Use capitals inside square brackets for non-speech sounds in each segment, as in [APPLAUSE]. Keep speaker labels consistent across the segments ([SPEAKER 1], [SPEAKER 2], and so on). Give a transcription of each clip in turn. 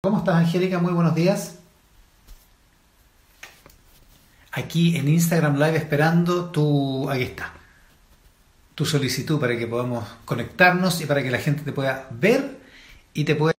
[SPEAKER 1] ¿Cómo estás, Angélica? Muy buenos días. Aquí en Instagram Live esperando tu... Ahí está. Tu solicitud para que podamos conectarnos y para que la gente te pueda ver y te pueda,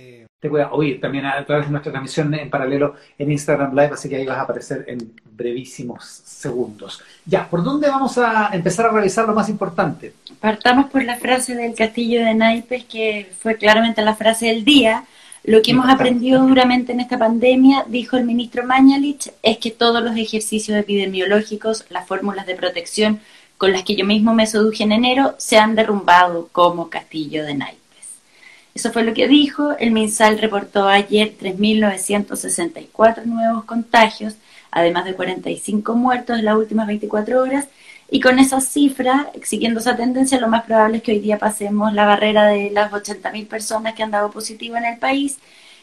[SPEAKER 1] eh, te pueda oír también a través de nuestra transmisión en paralelo en Instagram Live, así que ahí vas a aparecer en brevísimos segundos. Ya, ¿por dónde vamos a empezar a revisar lo más importante?
[SPEAKER 2] Partamos por la frase del castillo de naipes, que fue claramente la frase del día lo que hemos aprendido duramente en esta pandemia, dijo el ministro Mañalich, es que todos los ejercicios epidemiológicos, las fórmulas de protección con las que yo mismo me seduje en enero, se han derrumbado como castillo de naipes. Eso fue lo que dijo. El MinSal reportó ayer 3.964 nuevos contagios, además de 45 muertos en las últimas 24 horas y con esa cifra, siguiendo esa tendencia, lo más probable es que hoy día pasemos la barrera de las 80.000 personas que han dado positivo en el país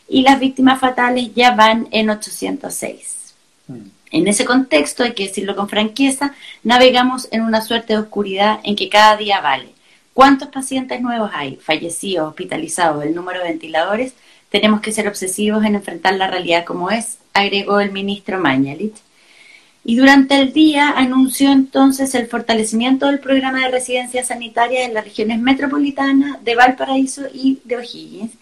[SPEAKER 2] y las víctimas fatales ya van en 806. Mm. En ese contexto, hay que decirlo con franqueza, navegamos en una suerte de oscuridad en que cada día vale. ¿Cuántos pacientes nuevos hay, fallecidos, hospitalizados, el número de ventiladores? Tenemos que ser obsesivos en enfrentar la realidad como es, agregó el ministro Mañalich y durante el día anunció entonces el fortalecimiento del programa de residencia sanitaria en las regiones metropolitanas de Valparaíso y de O'Higgins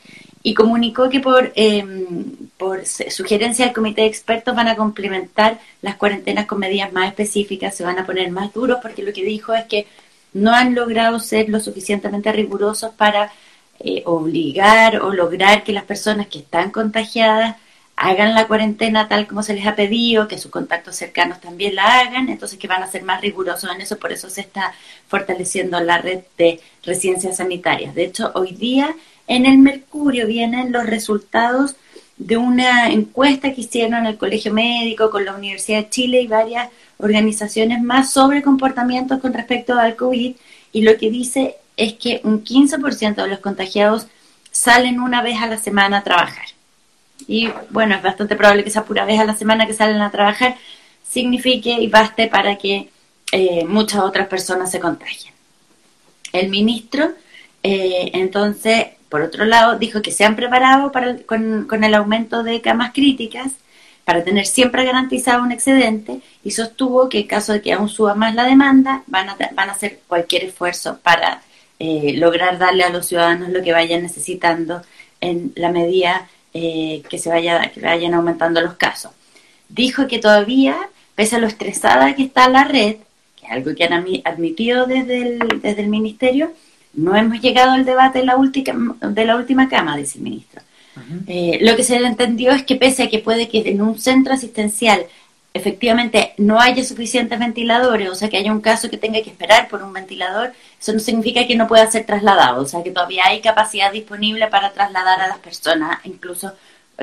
[SPEAKER 2] y comunicó que por, em, por sugerencia del comité de expertos van a complementar las cuarentenas con medidas más específicas, se van a poner más duros porque lo que dijo es que no han logrado ser lo suficientemente rigurosos para eh, obligar o lograr que las personas que están contagiadas hagan la cuarentena tal como se les ha pedido, que sus contactos cercanos también la hagan, entonces que van a ser más rigurosos en eso, por eso se está fortaleciendo la red de residencias sanitarias. De hecho, hoy día en el Mercurio vienen los resultados de una encuesta que hicieron en el Colegio Médico con la Universidad de Chile y varias organizaciones más sobre comportamientos con respecto al COVID y lo que dice es que un 15% de los contagiados salen una vez a la semana a trabajar y bueno, es bastante probable que esa pura vez a la semana que salen a trabajar signifique y baste para que eh, muchas otras personas se contagien. El ministro, eh, entonces, por otro lado, dijo que se han preparado para con, con, el aumento de camas críticas para tener siempre garantizado un excedente y sostuvo que en caso de que aún suba más la demanda, van a, van a hacer cualquier esfuerzo para eh, lograr darle a los ciudadanos lo que vayan necesitando en la medida eh, que se vaya, que vayan aumentando los casos. Dijo que todavía, pese a lo estresada que está la red, que es algo que han admitido desde el, desde el ministerio, no hemos llegado al debate de la última, de la última cama, dice el ministro. Eh, lo que se le entendió es que pese a que puede que en un centro asistencial efectivamente no haya suficientes ventiladores, o sea, que haya un caso que tenga que esperar por un ventilador, eso no significa que no pueda ser trasladado, o sea, que todavía hay capacidad disponible para trasladar a las personas, incluso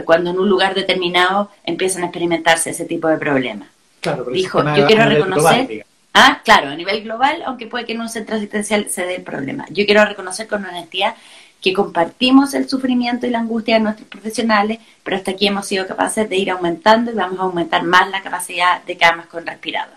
[SPEAKER 2] cuando en un lugar determinado empiezan a experimentarse ese tipo de problemas. Claro, Dijo, yo quiero reconocer... ah, claro, a nivel global, aunque puede que en un centro asistencial se dé el problema. Yo quiero reconocer con honestidad que compartimos el sufrimiento y la angustia de nuestros profesionales, pero hasta aquí hemos sido capaces de ir aumentando y vamos a aumentar más la capacidad de camas con respirador.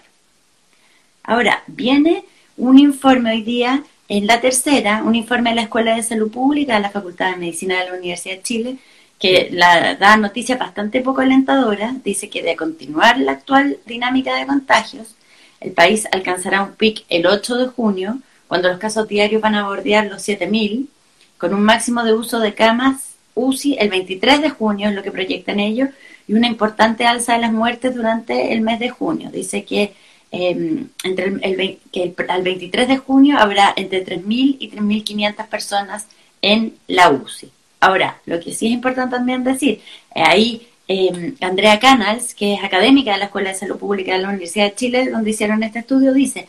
[SPEAKER 2] Ahora, viene un informe hoy día, en la tercera, un informe de la Escuela de Salud Pública de la Facultad de Medicina de la Universidad de Chile, que la, da noticias bastante poco alentadoras, dice que de continuar la actual dinámica de contagios, el país alcanzará un pic el 8 de junio, cuando los casos diarios van a bordear los 7.000 con un máximo de uso de camas UCI el 23 de junio, es lo que proyectan ellos, y una importante alza de las muertes durante el mes de junio. Dice que, em, entre el, que al 23 de junio habrá entre 3.000 y 3.500 personas en la UCI. Ahora, lo que sí es importante también decir, eh, ahí em, Andrea Canals, que es académica de la Escuela de Salud Pública de la Universidad de Chile, donde hicieron este estudio, dice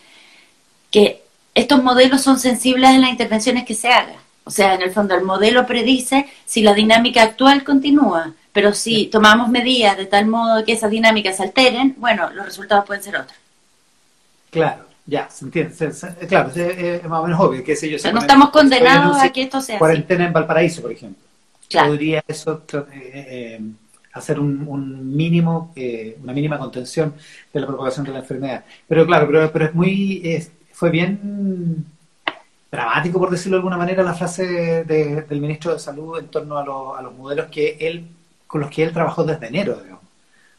[SPEAKER 2] que estos modelos son sensibles a las intervenciones que se hagan. O sea, en el fondo el modelo predice si la dinámica actual continúa, pero si tomamos medidas de tal modo que esas dinámicas se alteren, bueno, los resultados pueden ser otros.
[SPEAKER 1] Claro, ya, se entiende. claro, es, más o menos obvio que si yo
[SPEAKER 2] no estamos condenados a que esto sea
[SPEAKER 1] Cuarentena en Valparaíso, por ejemplo. Claro. Podría eso eh, eh, hacer un, mínimo, eh, una mínima contención de la propagación de la enfermedad. Pero claro, pero, pero es muy, fue bien dramático, por decirlo de alguna manera, la frase del ministro de Salud en torno a, a, los modelos que él, con los que él trabajó desde enero, digamos.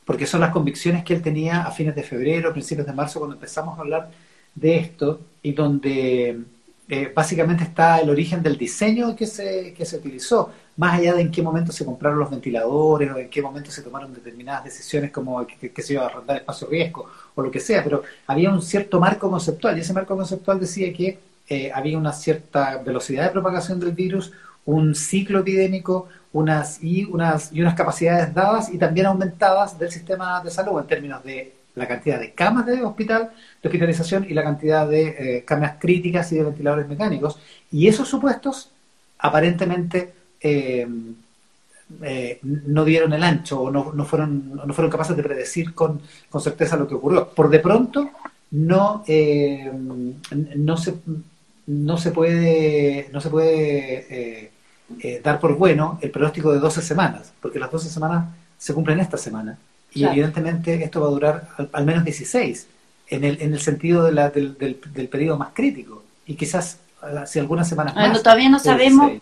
[SPEAKER 1] Porque son las convicciones que él tenía a fines de febrero, principios de marzo, cuando empezamos a hablar de esto, y donde eh, básicamente está el origen del diseño que se, que se utilizó, más allá de en qué momento se compraron los ventiladores o en qué momento se tomaron determinadas decisiones como que, se iba a arrendar espacio riesgo o lo que sea, pero había un cierto marco conceptual y ese marco conceptual decía que eh, había una cierta velocidad de propagación del virus, un ciclo epidémico unas, y, unas, y unas capacidades dadas y también aumentadas del sistema de salud en términos de la cantidad de camas de hospital, de hospitalización y la cantidad de eh, camas críticas y de ventiladores mecánicos. Y esos supuestos aparentemente eh, eh, no dieron el ancho o no, no, fueron, no fueron capaces de predecir con, con, certeza lo que ocurrió. Por de pronto, no, no, se, no se puede, no se puede dar por bueno el pronóstico de 12 semanas, porque las 12 semanas se cumplen esta semana y evidentemente esto va a durar al, menos 16, en el, en el sentido de la, del, del, periodo más crítico. Y quizás si algunas semanas
[SPEAKER 2] más. todavía no sabemos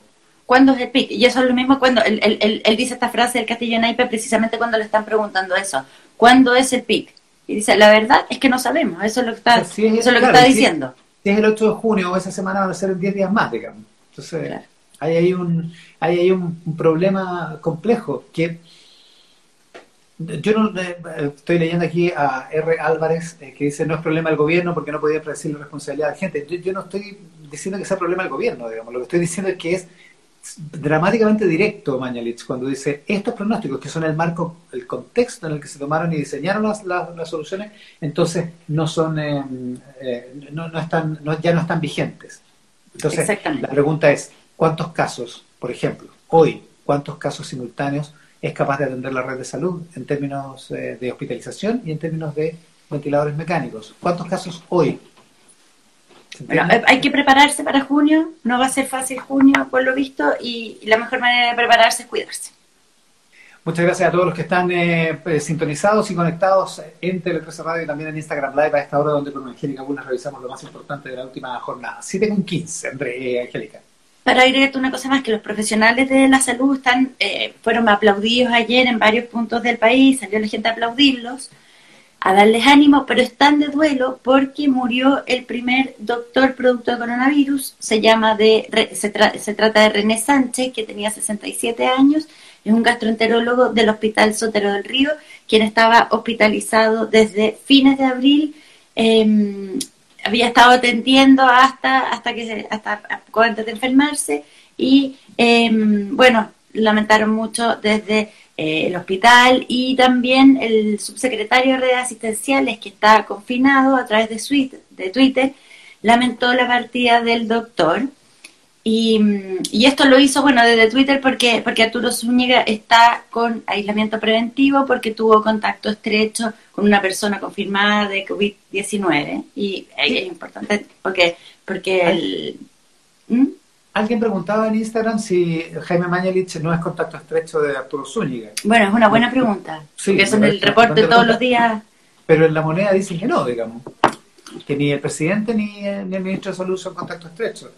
[SPEAKER 2] cuándo es el pic. Y eso es lo mismo cuando él, él, él, dice esta frase del castillo Naipe precisamente cuando le están preguntando eso. ¿Cuándo es el pic? Y dice, la verdad es que no sabemos. Eso es lo que está, eso es lo que está diciendo.
[SPEAKER 1] Es el 8 de junio o esa semana va a ser en 10 días más, digamos. Entonces, hay ahí un, hay ahí un, un problema complejo que yo no, eh, estoy leyendo aquí a R. Álvarez eh, que dice no es problema del gobierno porque no podía predecir la responsabilidad de la gente. Yo, no estoy diciendo que sea problema del gobierno, digamos. Lo que estoy diciendo es que es dramáticamente directo Mañalich cuando dice estos pronósticos que son el marco, el contexto en el que se tomaron y diseñaron las, las, soluciones, entonces no son, eh, no, no, están, no, ya no están vigentes. Entonces la pregunta es ¿cuántos casos, por ejemplo, hoy, cuántos casos simultáneos es capaz de atender la red de salud en términos eh, de hospitalización y en términos de ventiladores mecánicos. ¿Cuántos casos hoy?
[SPEAKER 2] Bueno, hay que prepararse para junio, no va a ser fácil junio por lo visto y la mejor manera de prepararse es cuidarse.
[SPEAKER 1] Muchas gracias a todos los que están eh, pues, sintonizados y conectados en Tele13 Radio y también en Instagram Live a esta hora donde con Angélica Bunas revisamos lo más importante de la última jornada. 7 con 15, André, eh, Angélica
[SPEAKER 2] para agregarte una cosa más, que los profesionales de la salud están, eh, fueron aplaudidos ayer en varios puntos del país, salió la gente a aplaudirlos, a darles ánimo, pero están de duelo porque murió el primer doctor producto de coronavirus, se llama de, se, se trata de René Sánchez, que tenía 67 años, es un gastroenterólogo del Hospital Sotero del Río, quien estaba hospitalizado desde fines de abril. Eh, había estado atendiendo hasta, hasta que hasta antes de enfermarse. Y em, bueno, lamentaron mucho desde eh, el hospital y también el subsecretario de redes asistenciales que está confinado a través de, de Twitter lamentó la partida del doctor y, y, esto lo hizo, bueno, desde Twitter porque, porque Arturo Zúñiga está con aislamiento preventivo porque tuvo contacto estrecho con una persona confirmada de COVID-19. Y es importante porque, porque el...
[SPEAKER 1] ¿Mm? Alguien preguntaba en Instagram si Jaime Mañalich no es contacto estrecho de Arturo Zúñiga.
[SPEAKER 2] Bueno, es una buena pregunta. Sí, porque son el reporte todos los días.
[SPEAKER 1] Pero en la moneda dicen que no, digamos. Que ni el presidente ni, ni el ministro de Salud son contacto estrecho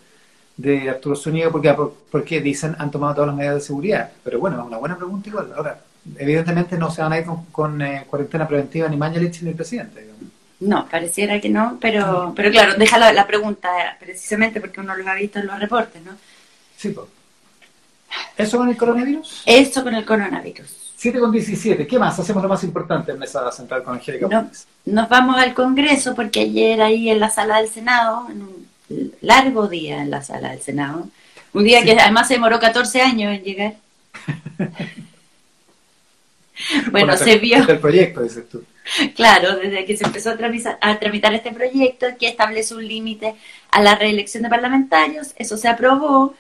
[SPEAKER 1] de Arturo Zúñiga porque, porque dicen han tomado todas las medidas de seguridad. Pero bueno, es una buena pregunta igual. Ahora, evidentemente no se van a ir con, eh, cuarentena preventiva ni Mañalich ni el presidente.
[SPEAKER 2] No, pareciera que no, pero, pero claro, deja la, pregunta precisamente porque uno los ha visto en los reportes, ¿no?
[SPEAKER 1] Sí, pues. ¿Eso con el coronavirus?
[SPEAKER 2] Eso con el coronavirus.
[SPEAKER 1] 7 con 17. ¿Qué más? Hacemos lo más importante en Mesa Central con Angélica
[SPEAKER 2] no, Nos vamos al Congreso porque ayer ahí en la sala del Senado, en un largo día en la sala del Senado. Un día que además se demoró 14 años en llegar. [LAUGHS] bueno, se vio...
[SPEAKER 1] El proyecto, dices tú. [LAUGHS]
[SPEAKER 2] Claro, desde que se empezó a tramitar, a tramitar este proyecto que establece un límite a la reelección de parlamentarios, eso se aprobó.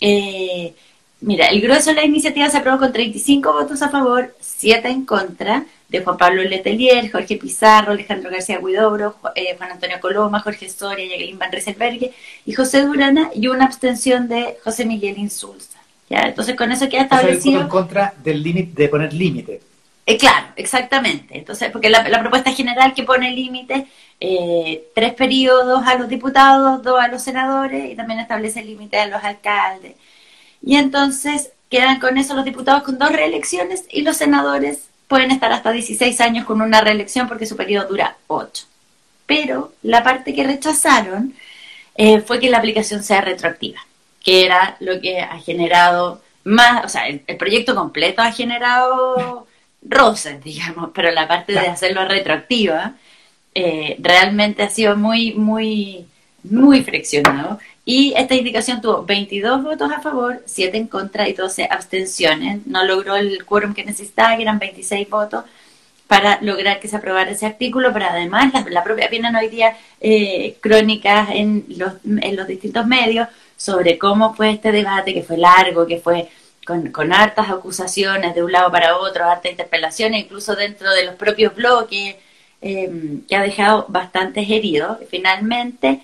[SPEAKER 2] Eh, mira, el grueso de la iniciativa se aprobó con 35 votos a favor, 7 en contra, de Juan Pablo Letelier, Jorge Pizarro, Alejandro García Huidobro, eh, Juan Antonio Coloma, Jorge Soria, Jacqueline Van Rieselbergue y José Durana, y una abstención de José Miguel Insulza. ¿ya? Entonces, con eso queda establecido.
[SPEAKER 1] en contra del límite, de poner límite.
[SPEAKER 2] Eh, claro, exactamente. Entonces, porque la, propuesta general que pone límite, eh, tres periodos a los diputados, dos a los senadores y también establece límite a los alcaldes. Y entonces quedan con eso los diputados con dos reelecciones y los senadores pueden estar hasta 16 años con una reelección porque su periodo dura 8. Pero la parte que rechazaron eh, fue que la aplicación sea retroactiva, que era lo que ha generado más, o sea, el, proyecto completo ha generado roces, [LAUGHS] digamos, pero la parte de hacerlo retroactiva eh, realmente ha sido muy, muy, muy friccionado. Y esta indicación tuvo 22 votos a favor, 7 en contra y 12 abstenciones. No logró el quórum que necesitaba, que eran 26 votos, para lograr que se aprobara ese artículo, pero además la, propia vienen hoy día eh, crónicas en los, en los distintos medios sobre cómo fue este debate, que fue largo, que fue con, con hartas acusaciones de un lado para otro, hartas interpelaciones, incluso dentro de los propios bloques, eh, que ha dejado bastantes heridos. Finalmente,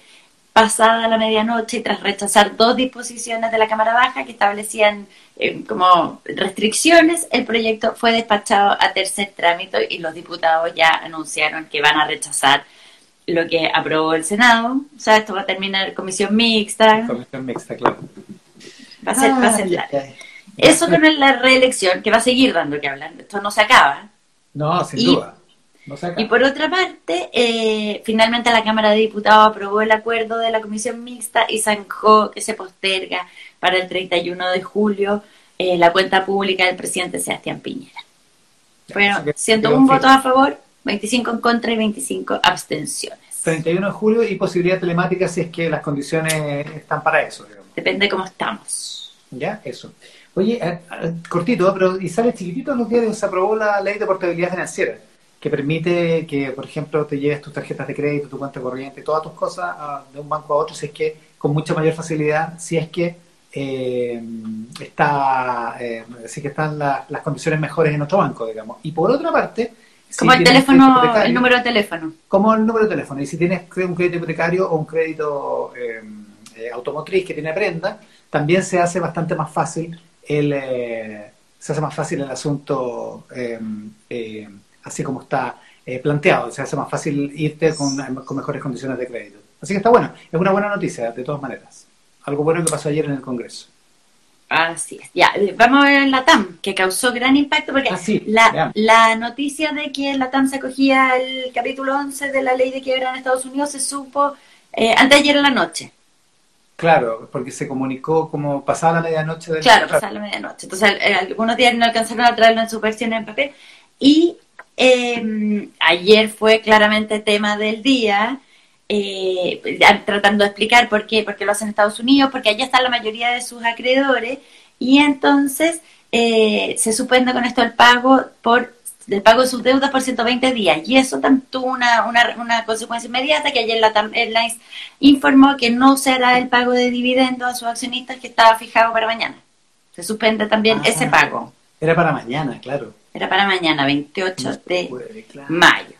[SPEAKER 2] pasada la medianoche y tras rechazar dos disposiciones de la Cámara Baja que establecían eh, como restricciones, el proyecto fue despachado a tercer trámite y los diputados ya anunciaron que van a rechazar lo que aprobó el Senado. O sea, esto va a terminar comisión mixta.
[SPEAKER 1] Comisión mixta, claro.
[SPEAKER 2] Va a ser, va a ser ah, Eso con la reelección, que va a seguir dando que hablar. Esto no se acaba.
[SPEAKER 1] No, sin duda.
[SPEAKER 2] Y por otra parte, eh, finalmente la Cámara de Diputados aprobó el acuerdo de la Comisión Mixta y zanjó que se posterga para el 31 de julio eh, la cuenta pública del presidente Sebastián Piñera. Bueno, 101 votos a favor, 25 en contra y 25 abstenciones.
[SPEAKER 1] 31 de julio y posibilidad telemática si es que las condiciones están para eso.
[SPEAKER 2] Depende de cómo estamos.
[SPEAKER 1] Ya, eso. Oye, eh, cortito, pero y sale chiquitito los días se aprobó la ley de portabilidad financiera que permite que, por ejemplo, te lleves tus tarjetas de crédito, tu cuenta corriente, todas tus cosas de un banco a otro, si es que con mucha mayor facilidad, si es que eh, está, eh, si que están las condiciones mejores en otro banco, digamos. Y por otra parte,
[SPEAKER 2] como el teléfono, el número de teléfono.
[SPEAKER 1] Como el número de teléfono. Y si tienes un crédito hipotecario o un crédito eh, eh, automotriz que tiene prenda, también se hace bastante más fácil el se hace más fácil el asunto así como está eh, planteado. Se hace más fácil irte con, con, mejores condiciones de crédito. Así que está bueno. Es una buena noticia, de todas maneras. Algo bueno que pasó ayer en el Congreso.
[SPEAKER 2] Así es. Ya, vamos a ver la TAM, que causó gran impacto, porque
[SPEAKER 1] ah,
[SPEAKER 2] la, la, noticia de que la TAM se acogía al capítulo 11 de la ley de quiebra en Estados Unidos se supo eh, antes de ayer en la noche.
[SPEAKER 1] Claro, porque se comunicó como pasada la medianoche del
[SPEAKER 2] Claro, pasada la medianoche. Entonces, algunos días no alcanzaron a traerlo en su versión en papel. Y eh, ayer fue claramente tema del día, eh, tratando de explicar por qué, por qué lo hacen en Estados Unidos, porque allá están la mayoría de sus acreedores, y entonces eh, se suspende con esto el pago por del pago de sus deudas por 120 días. Y eso tuvo una, una, una, consecuencia inmediata que ayer la TAM Airlines informó que no se hará el pago de dividendos a sus accionistas que estaba fijado para mañana. Se suspende también ese pago.
[SPEAKER 1] Era para mañana, claro.
[SPEAKER 2] Era para mañana, 28 de mayo.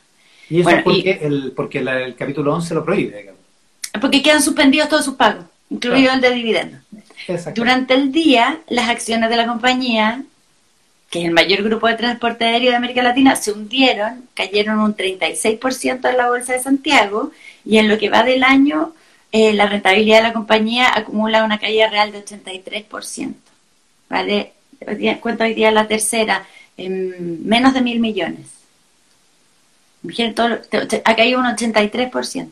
[SPEAKER 1] ¿Y eso porque, el, porque el capítulo 11 lo prohíbe?
[SPEAKER 2] Porque quedan suspendidos todos sus pagos, incluido el de dividendos. Durante el día, las acciones de la compañía, que es el mayor grupo de transporte aéreo de América Latina, se hundieron, cayeron un 36% en la bolsa de Santiago y en lo que va del año, eh, la rentabilidad de la compañía acumula una caída real de 83%. ¿Vale? Cuento hoy día la tercera en menos de mil millones. Ha caído un 83%.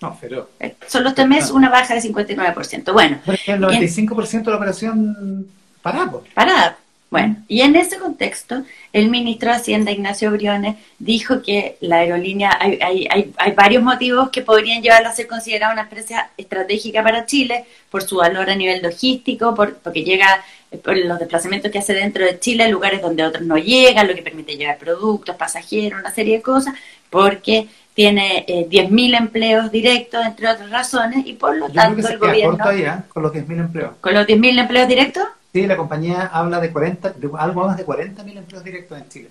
[SPEAKER 1] No, pero...
[SPEAKER 2] Eh, solo este mes una baja de 59%. Bueno.
[SPEAKER 1] el 95% de la operación parada.
[SPEAKER 2] Parada. Bueno, y en ese contexto, el ministro de Hacienda, Ignacio Briones, dijo que la aerolínea, hay, hay, hay, varios motivos que podrían llevarla a ser considerada una empresa estratégica para Chile, por su valor a nivel logístico, por, porque llega por los desplazamientos que hace dentro de Chile a lugares donde otros no llegan, lo que permite llevar productos, pasajeros, una serie de cosas, porque tiene eh, 10.000 empleos directos, entre otras razones, y por lo tanto el gobierno...
[SPEAKER 1] Ahí, ¿eh? Con los 10.000 empleos.
[SPEAKER 2] ¿Con los 10.000 empleos directos?
[SPEAKER 1] Sí, la compañía habla de 40, de algo más de 40.000 empleos directos en Chile.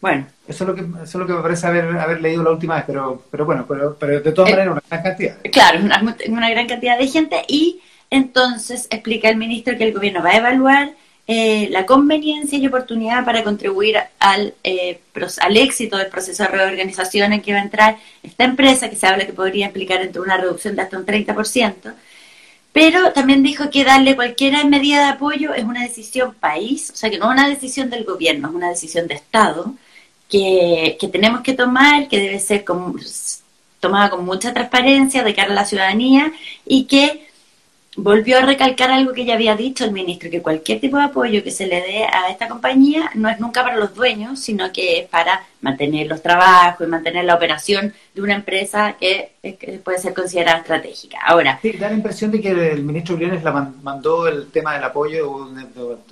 [SPEAKER 2] Bueno.
[SPEAKER 1] Eso es lo que, eso es lo que me parece haber, haber leído la última vez, pero, pero bueno, pero, pero de todas eh, maneras una gran cantidad.
[SPEAKER 2] Claro, una, una gran cantidad de gente y entonces explica el ministro que el gobierno va a evaluar eh, la conveniencia y oportunidad para contribuir al, eh, al éxito del proceso de reorganización en que va a entrar esta empresa, que se habla que podría implicar entre una reducción de hasta un 30%, pero también dijo que darle cualquier medida de apoyo es una decisión país, o sea que no es una decisión del gobierno, es una decisión de Estado que, que tenemos que tomar, que debe ser tomada con mucha transparencia de cara a la ciudadanía y que volvió a recalcar algo que ya había dicho el ministro, que cualquier tipo de apoyo que se le dé a esta compañía no es nunca para los dueños, sino que es para mantener los trabajos y mantener la operación de una empresa que, puede ser considerada estratégica. Ahora,
[SPEAKER 1] sí, da la impresión de que el ministro Briones la mandó el tema del apoyo, un,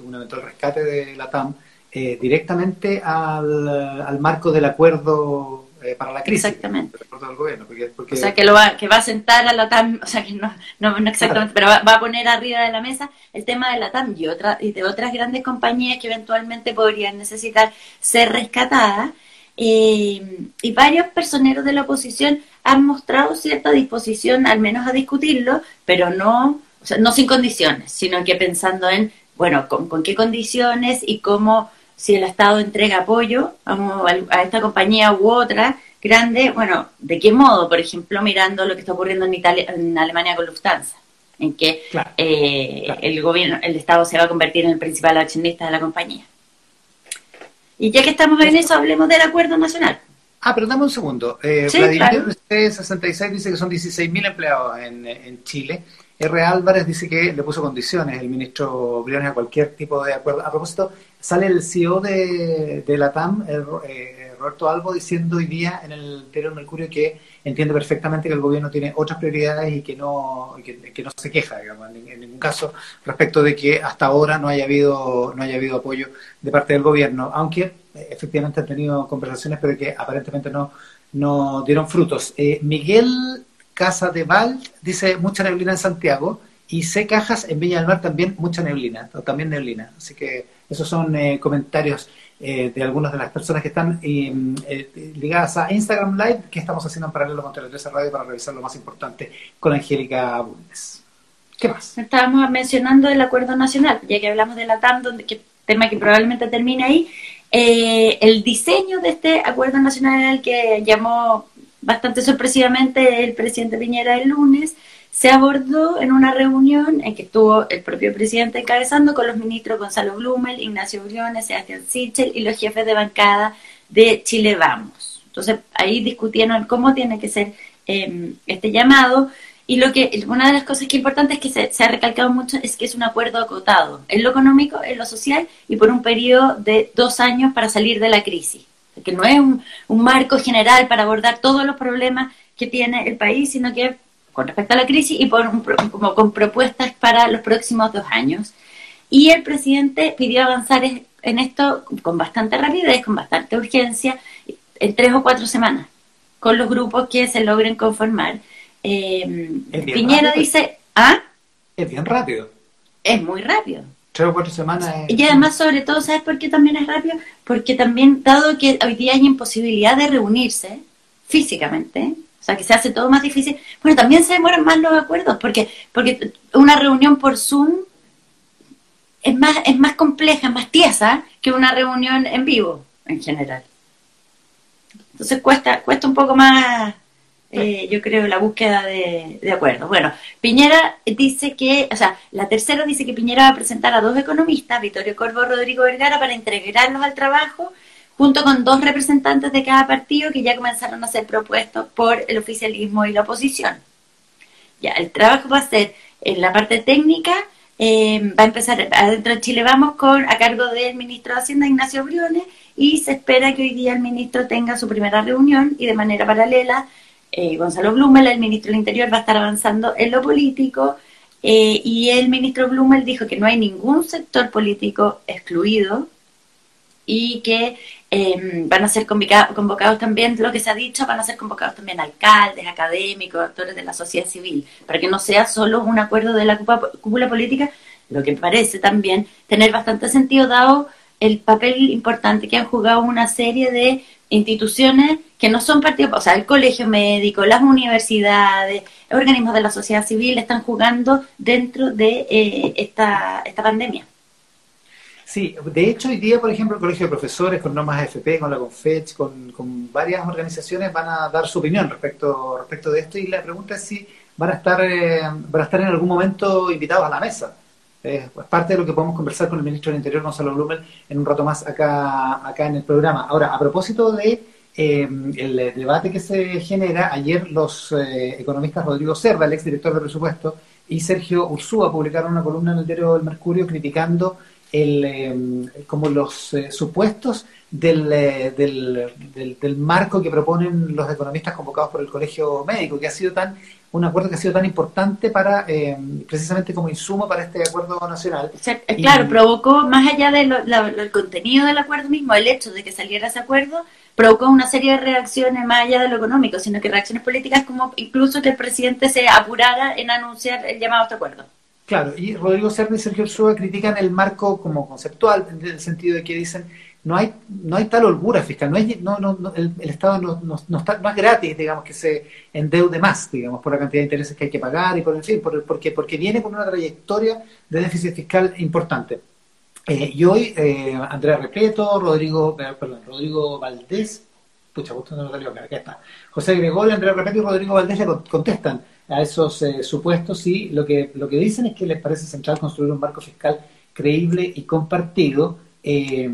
[SPEAKER 1] un eventual rescate de la TAM, eh, directamente al, al marco del acuerdo eh, para la crisis.
[SPEAKER 2] Exactamente.
[SPEAKER 1] gobierno,
[SPEAKER 2] O sea, que, lo va, que va a sentar a la TAM, o sea, que no, no, exactamente, pero va, a poner arriba de la mesa el tema de la TAM y, otra, y de otras grandes compañías que eventualmente podrían necesitar ser rescatadas. Eh, y varios personeros de la oposición han mostrado cierta disposición, al menos a discutirlo, pero no, o sea, no sin condiciones, sino que pensando en, bueno, con, con qué condiciones y cómo si el Estado entrega apoyo a, esta compañía u otra grande, bueno, ¿de qué modo? Por ejemplo, mirando lo que está ocurriendo en, Italia, en Alemania con Lufthansa, en que eh, el gobierno, el Estado se va a convertir en el principal accionista de la compañía. Y ya que estamos en eso, hablemos del acuerdo nacional.
[SPEAKER 1] Ah, pero dame un segundo. Eh, Vladimir 66 dice que son 16.000 empleados en, en Chile R. Álvarez dice que le puso condiciones el ministro Briones a cualquier tipo de acuerdo. A propósito, sale el CEO de, de la TAM, eh, Roberto Albo, diciendo hoy día en el Interior Mercurio que entiende perfectamente que el gobierno tiene otras prioridades y que no, que, no se queja, digamos, en, ningún caso, respecto de que hasta ahora no haya habido, no haya habido apoyo de parte del gobierno, aunque eh, efectivamente han tenido conversaciones, pero que aparentemente no, no dieron frutos. Eh, Miguel Casa de Val dice mucha neblina en Santiago y C. Cajas en Viña del Mar también mucha neblina, o también neblina. Así que esos son eh, comentarios eh, de algunas de las personas que están eh, ligadas a Instagram Live que estamos haciendo en paralelo con Tele 13 Radio para revisar lo más importante con Angélica Bulnes. ¿Qué más?
[SPEAKER 2] Estábamos mencionando el acuerdo nacional, ya que hablamos de la TAM, donde, que, tema que probablemente termine ahí. el diseño de este acuerdo nacional que llamó bastante sorpresivamente el presidente Piñera el lunes, se abordó en una reunión en que estuvo el propio presidente encabezando con los ministros Gonzalo Blumel, Ignacio Briones, Sebastián Sichel y los jefes de bancada de Chile Vamos. Entonces ahí discutieron cómo tiene que ser em, este llamado y lo que una de las cosas que es importante es que se, se, ha recalcado mucho es que es un acuerdo acotado en lo económico, en lo social y por un periodo de dos años para salir de la crisis que no es un, marco general para abordar todos los problemas que tiene el país, sino que con respecto a la crisis y por como con propuestas para los próximos dos años. Y el presidente pidió avanzar en esto con bastante rapidez, con bastante urgencia, en tres o cuatro semanas, con los grupos que se logren conformar. Eh, Piñera dice, ¿ah?
[SPEAKER 1] Es bien rápido.
[SPEAKER 2] Es muy rápido
[SPEAKER 1] tres o cuatro semanas.
[SPEAKER 2] Y además, sobre todo, ¿sabes por qué también es rápido? Porque también, dado que hoy día hay imposibilidad de reunirse físicamente, o sea, que se hace todo más difícil, bueno, también se demoran más los acuerdos, porque, porque una reunión por Zoom es más, es más compleja, más tiesa que una reunión en vivo, en general. Entonces cuesta, cuesta un poco más eh, yo creo, la búsqueda de, de acuerdos. Bueno, Piñera dice que, o sea, la tercera dice que Piñera va a presentar a dos economistas, Vittorio Corvo y Rodrigo Vergara, para integrarlos al trabajo, junto con dos representantes de cada partido que ya comenzaron a ser propuestos por el oficialismo y la oposición. Ya, el trabajo va a ser en la parte técnica, eh, va a empezar adentro de Chile Vamos con a cargo del ministro de Hacienda Ignacio Briones y se espera que hoy día el ministro tenga su primera reunión y de manera paralela eh, Gonzalo Blumel, el ministro del Interior, va a estar avanzando en lo político eh, y el ministro Blumel dijo que no hay ningún sector político excluido y que em, van a ser convocados también, lo que se ha dicho, van a ser convocados también alcaldes, académicos, actores de la sociedad civil, para que no sea solo un acuerdo de la cúpula política, lo que parece también tener bastante sentido dado el papel importante que han jugado una serie de instituciones que no son partidos, o sea, el colegio médico, las universidades, organismos de la sociedad civil están jugando dentro de eh, esta, esta pandemia.
[SPEAKER 1] Sí, de hecho hoy día, por ejemplo, el Colegio de Profesores, con Normas AFP, con la CONFECH, con, con, varias organizaciones van a dar su opinión respecto, respecto de esto y la pregunta es si van a estar, eh, van a estar en algún momento invitados a la mesa. Es parte de lo que podemos conversar con el ministro del Interior, Gonzalo Blumel, en un rato más acá, acá en el programa. Ahora, a propósito de eh, el debate que se genera, ayer los eh, economistas Rodrigo Cerda, el exdirector de presupuesto, y Sergio Ursúa publicaron una columna en el diario del Mercurio criticando el, em, como los eh, supuestos del, eh, del, del, marco que proponen los economistas convocados por el Colegio Médico, que ha sido tan un acuerdo que ha sido tan importante para em, precisamente como insumo para este acuerdo nacional.
[SPEAKER 2] Eh, claro, provocó, más allá del contenido del acuerdo mismo, el hecho de que saliera ese acuerdo, provocó una serie de reacciones más allá de lo económico, sino que reacciones políticas como incluso que el presidente se apurara en anunciar el llamado a este acuerdo.
[SPEAKER 1] Claro, y Rodrigo Cerda y Sergio Ursúa critican el marco como conceptual, en el sentido de que dicen no hay no hay tal holgura fiscal, no, hay, no, no, el, Estado no, no, está, no es gratis, digamos, que se endeude más, digamos, por la cantidad de intereses que hay que pagar y por en fin, por, porque, porque viene con una trayectoria de déficit fiscal importante. Eh, y hoy eh, Andrea Repeto, Rodrigo, eh, perdón, Rodrigo Valdés, pucha, justo no salió acá, está. José Gregorio, Andrea Repeto y Rodrigo Valdés le contestan a esos eh, supuestos y lo que, lo que dicen es que les parece central construir un marco fiscal creíble y compartido eh,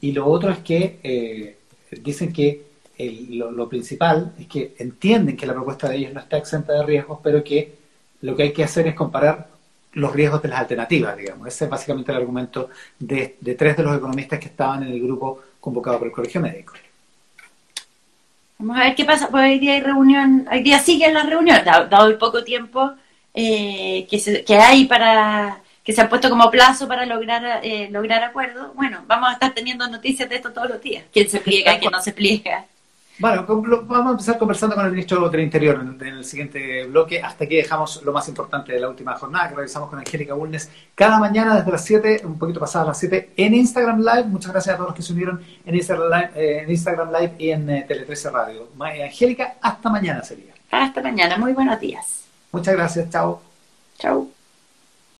[SPEAKER 1] y lo otro es que eh, dicen que lo, principal es que entienden que la propuesta de ellos no está exenta de riesgos, pero que lo que hay que hacer es comparar los riesgos de las alternativas, digamos. Ese es básicamente el argumento de tres de los economistas que estaban en el grupo convocado por el Colegio Médico.
[SPEAKER 2] Vamos a ver qué pasa, pues hoy día hay reunión, hoy día siguen las reuniones, dado, el poco tiempo eh, que, que hay para que se ha puesto como plazo para lograr eh, lograr acuerdos. Bueno, vamos a estar teniendo noticias de esto todos los días. ¿Quién se pliega, quién no se pliega?
[SPEAKER 1] Bueno, vamos a empezar conversando con el ministro del Interior en, el siguiente bloque. Hasta aquí dejamos lo más importante de la última jornada que realizamos con Angélica Bulnes cada mañana desde las 7, un poquito pasadas las 7, en Instagram Live. Muchas gracias a todos los que se unieron en Instagram Live, eh, en Instagram Live y en eh, Tele 13 Radio. Angélica, hasta mañana sería.
[SPEAKER 2] Hasta mañana, muy buenos días.
[SPEAKER 1] Muchas gracias, chao.
[SPEAKER 2] Chao.